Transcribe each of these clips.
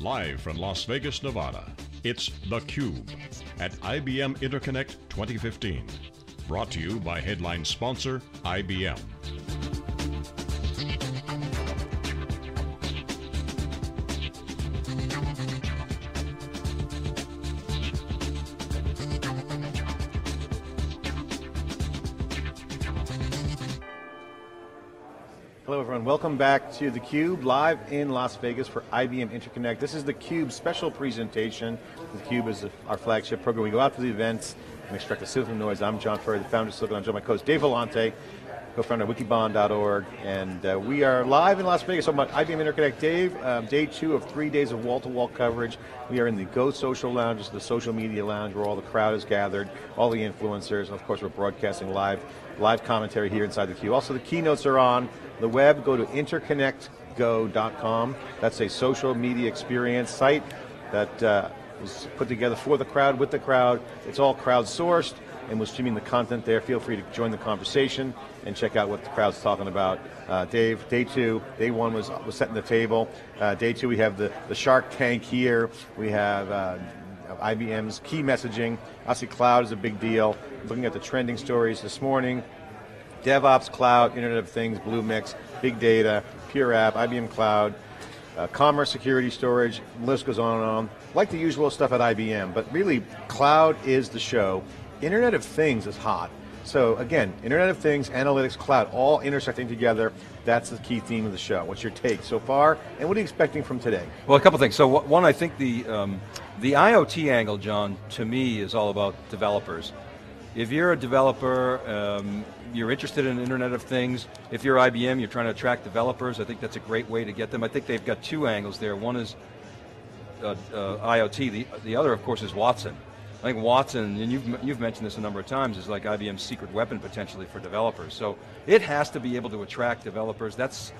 Live from Las Vegas, Nevada, it's theCUBE at IBM Interconnect 2015. Brought to you by headline sponsor, IBM. Hello everyone, welcome back to theCUBE, live in Las Vegas for IBM Interconnect. This is theCUBE special presentation. theCUBE is our flagship program. We go out to the events and extract the signal noise. I'm John Furrier, the founder of Silicon. I'm joined by co-host Dave Vellante, co-founder of wikibon.org, and uh, we are live in Las Vegas talking about IBM Interconnect. Dave, um, day two of three days of wall-to-wall -wall coverage. We are in the Go Social Lounge, the social media lounge where all the crowd is gathered, all the influencers, and of course we're broadcasting live, live commentary here inside theCUBE. Also the keynotes are on the web, go to interconnectgo.com. That's a social media experience site that uh, was put together for the crowd, with the crowd. It's all crowdsourced, and we're streaming the content there. Feel free to join the conversation and check out what the crowd's talking about. Uh, Dave, day two, day one was, was setting the table. Uh, day two, we have the, the Shark Tank here. We have uh, IBM's key messaging. Obviously, cloud is a big deal. Looking at the trending stories this morning, DevOps, cloud, Internet of Things, Bluemix, big data, Pure App, IBM Cloud, uh, commerce, security, storage, list goes on and on. Like the usual stuff at IBM, but really, cloud is the show. Internet of Things is hot. So again, Internet of Things, analytics, cloud, all intersecting together. That's the key theme of the show. What's your take so far, and what are you expecting from today? Well, a couple things. So one, I think the um, the IoT angle, John, to me is all about developers. If you're a developer, um, you're interested in Internet of Things, if you're IBM, you're trying to attract developers, I think that's a great way to get them. I think they've got two angles there. One is uh, uh, IoT, the, the other of course is Watson. I think Watson, and you've, you've mentioned this a number of times, is like IBM's secret weapon potentially for developers. So it has to be able to attract developers. That's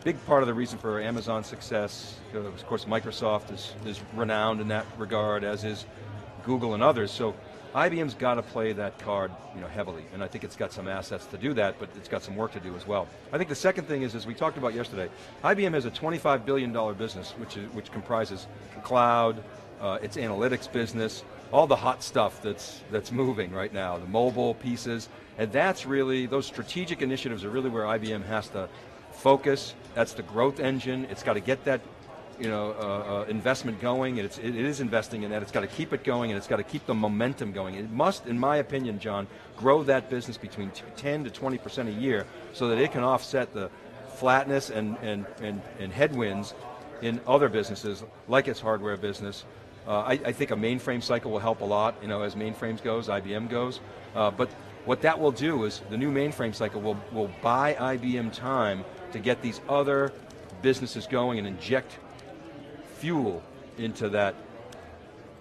a big part of the reason for Amazon's success. Of course, Microsoft is, is renowned in that regard, as is Google and others. So IBM's got to play that card you know, heavily, and I think it's got some assets to do that, but it's got some work to do as well. I think the second thing is, as we talked about yesterday, IBM has a $25 billion business, which, is, which comprises cloud, uh, its analytics business, all the hot stuff that's, that's moving right now, the mobile pieces, and that's really, those strategic initiatives are really where IBM has to focus, that's the growth engine, it's got to get that you know, uh, uh, investment going, and it's, it is investing in that, it's got to keep it going, and it's got to keep the momentum going. It must, in my opinion, John, grow that business between 10 to 20% a year so that it can offset the flatness and, and, and, and headwinds in other businesses, like its hardware business. Uh, I, I, think a mainframe cycle will help a lot, you know, as mainframes goes, IBM goes. Uh, but what that will do is the new mainframe cycle will, will buy IBM time to get these other businesses going and inject fuel into that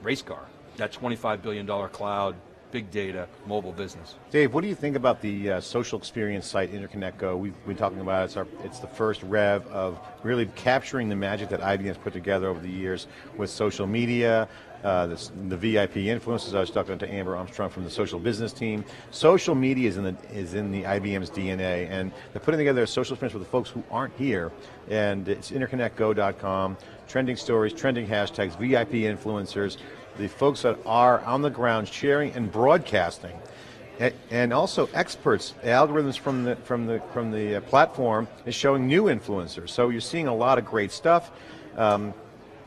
race car, that $25 billion cloud, big data, mobile business. Dave, what do you think about the uh, social experience site Interconnect Go? We've been talking about it, it's, our, it's the first rev of really capturing the magic that IBM has put together over the years with social media, uh, the VIP influencers. I was talking to Amber Armstrong from the social business team. Social media is in the is in the IBM's DNA, and they're putting together a social experience for the folks who aren't here. And it's interconnectgo.com, trending stories, trending hashtags, VIP influencers, the folks that are on the ground sharing and broadcasting and also experts, algorithms from the from the from the uh, platform is showing new influencers. So you're seeing a lot of great stuff. Um,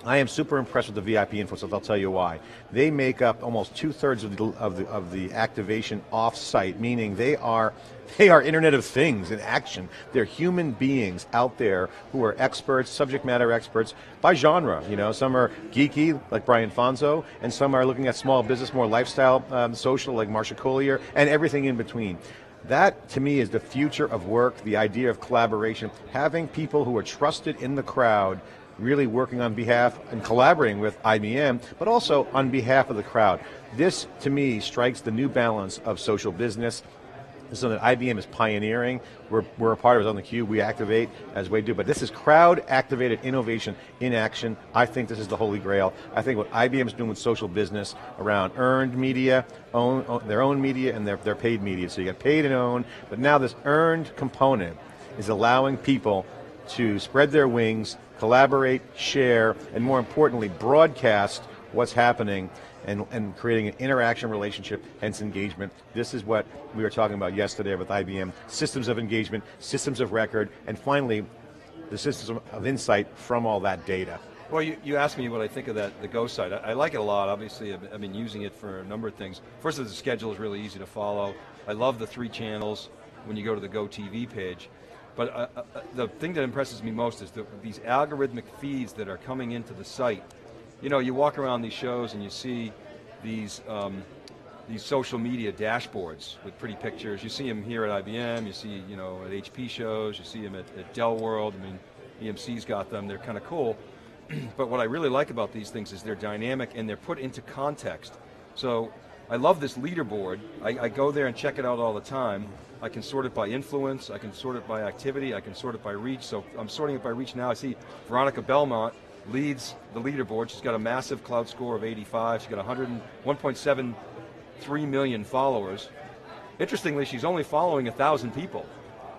I am super impressed with the VIP influencers, I'll tell you why. They make up almost two thirds of the, of the, of the activation off-site, meaning they are, they are Internet of Things in action. They're human beings out there who are experts, subject matter experts, by genre. You know, some are geeky, like Brian Fanzo, and some are looking at small business, more lifestyle, um, social, like Marsha Collier, and everything in between. That, to me, is the future of work, the idea of collaboration, having people who are trusted in the crowd really working on behalf and collaborating with IBM, but also on behalf of the crowd. This, to me, strikes the new balance of social business, so that IBM is pioneering. We're, we're a part of it on the cube. We activate as we do, but this is crowd-activated innovation in action. I think this is the holy grail. I think what IBM is doing with social business around earned media, own, own, their own media, and their, their paid media. So you get paid and owned, but now this earned component is allowing people to spread their wings, collaborate, share, and more importantly, broadcast what's happening and, and creating an interaction relationship, hence engagement. This is what we were talking about yesterday with IBM, systems of engagement, systems of record, and finally, the systems of insight from all that data. Well, you, you asked me what I think of that, the Go site. I, I like it a lot, obviously, I've, I've, been using it for a number of things. First, of all, the schedule is really easy to follow. I love the three channels when you go to the Go TV page. But uh, uh, uh, the thing that impresses me most is the, these algorithmic feeds that are coming into the site. You know, you walk around these shows and you see these um, these social media dashboards with pretty pictures. You see them here at IBM, you see, you know, at HP shows, you see them at, at Dell World. I mean, EMC's got them, they're kind of cool. but what I really like about these things is they're dynamic and they're put into context. So I love this leaderboard. I, I, go there and check it out all the time. I can sort it by influence, I can sort it by activity, I can sort it by reach. So I'm sorting it by reach now. I see Veronica Belmont leads the leaderboard. She's got a massive Klout score of 85. She's got 1.73 million followers. Interestingly, she's only following 1,000 people.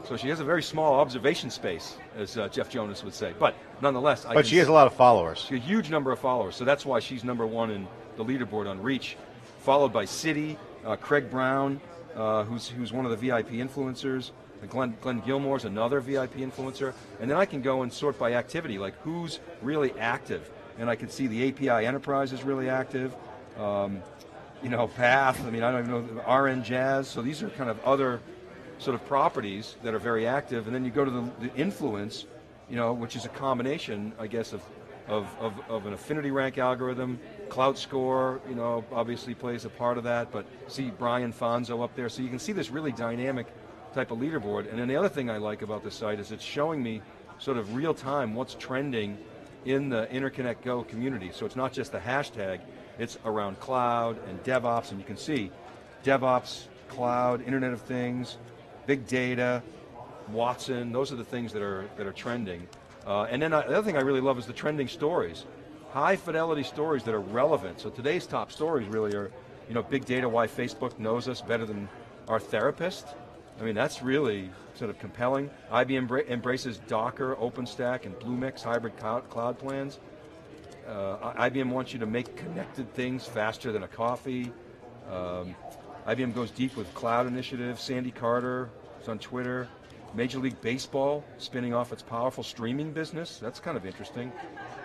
So she has a very small observation space, as uh, Jeff Jonas would say. But nonetheless, I but she has a lot of followers. a huge number of followers. So that's why she's number one in the leaderboard on reach, followed by City, uh, Craig Brown, uh, who's who's one of the VIP influencers. Glenn, Glenn Gilmore's another VIP influencer. And then I can go and sort by activity, like who's really active. And I can see the API enterprise is really active. Um, you know, Path, I mean, I don't even know, RN Jazz. So these are kind of other sort of properties that are very active, and then you go to the, the influence, you know, which is a combination, I guess, of, of, of, of, an affinity rank algorithm, Klout score, you know, obviously plays a part of that, but see Brian Fanzo up there, so you can see this really dynamic type of leaderboard. And then the other thing I like about this site is it's showing me sort of real time what's trending in the Interconnect Go community. So it's not just the hashtag, it's around cloud and DevOps, and you can see DevOps, cloud, Internet of Things, big data, Watson, those are the things that are, that are trending. Uh, and then I, the other thing I really love is the trending stories. High fidelity stories that are relevant. So today's top stories really are, you know, big data, why Facebook knows us better than our therapist. I mean, that's really sort of compelling. IBM embraces Docker, OpenStack, and Bluemix hybrid cloud plans. Uh, IBM wants you to make connected things faster than a coffee. Um, IBM goes deep with cloud initiatives. Sandy Carter is on Twitter. Major League Baseball spinning off its powerful streaming business. That's kind of interesting.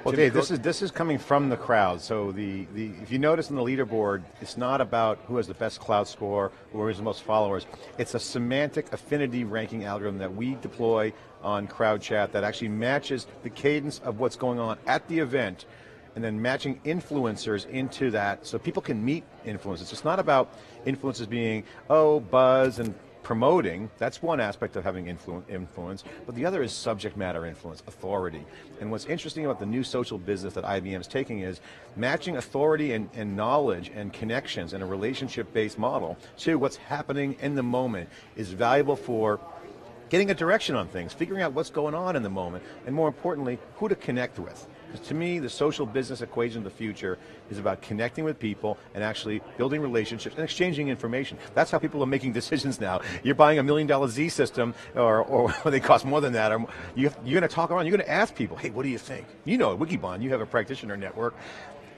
Well, Jim Dave, this is this is coming from the crowd. So the, the if you notice in the leaderboard, it's not about who has the best Klout score or who has the most followers. It's a semantic affinity ranking algorithm that we deploy on CrowdChat that actually matches the cadence of what's going on at the event and then matching influencers into that so people can meet influencers. It's not about influencers being, oh, buzz and promoting, that's one aspect of having influ influence, but the other is subject matter influence, authority. And what's interesting about the new social business that IBM is taking is matching authority and, and knowledge and connections in a relationship-based model to what's happening in the moment is valuable for getting a direction on things, figuring out what's going on in the moment, and more importantly, who to connect with. To me, the social business equation of the future is about connecting with people and actually building relationships and exchanging information. That's how people are making decisions now. You're buying a million dollar Z system, or, or they cost more than that. Or you are going to talk around, you're going to ask people, hey, what do you think? You know Wikibon, you have a practitioner network.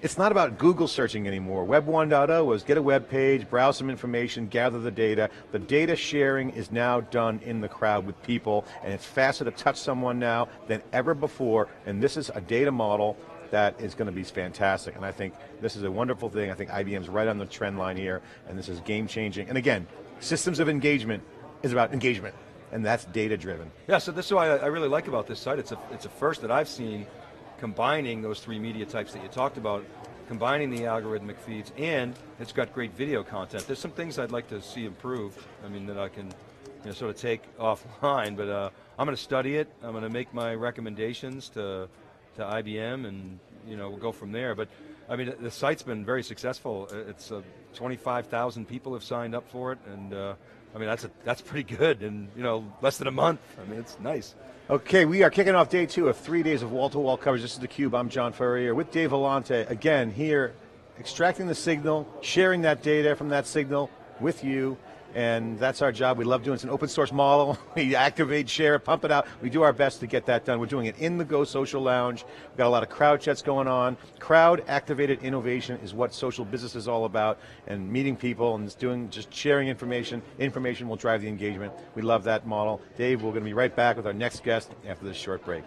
It's not about Google searching anymore. Web 1.0 was get a web page, browse some information, gather the data. The data sharing is now done in the crowd with people, and it's faster to touch someone now than ever before, and this is a data model that is going to be fantastic. And I think this is a wonderful thing. I think IBM's right on the trend line here, and this is game changing. And again, systems of engagement is about engagement, and that's data driven. Yeah, so this is what I really like about this site. It's a, it's a first that I've seen combining those three media types that you talked about, combining the algorithmic feeds, and it's got great video content. There's some things I'd like to see improved, I mean, that I can you know, sort of take offline, but uh, I'm going to study it. I'm going to make my recommendations to, to IBM, and you know, we'll go from there. But I mean, the site's been very successful. It's uh, 25,000 people have signed up for it, and uh, I mean, that's a, that's pretty good, and you know, less than a month. I mean, it's nice. Okay, we are kicking off day two of three days of wall-to-wall coverage. This is theCUBE, I'm John Furrier with Dave Vellante, again here, extracting the signal, sharing that data from that signal with you, and that's our job. We love doing it. It's an open source model. We activate, share pump it out. We do our best to get that done. We're doing it in the Go Social Lounge. We've got a lot of crowd chats going on. Crowd activated innovation is what social business is all about, and meeting people and just doing, just sharing information. Information will drive the engagement. We love that model. Dave, we're going to be right back with our next guest after this short break.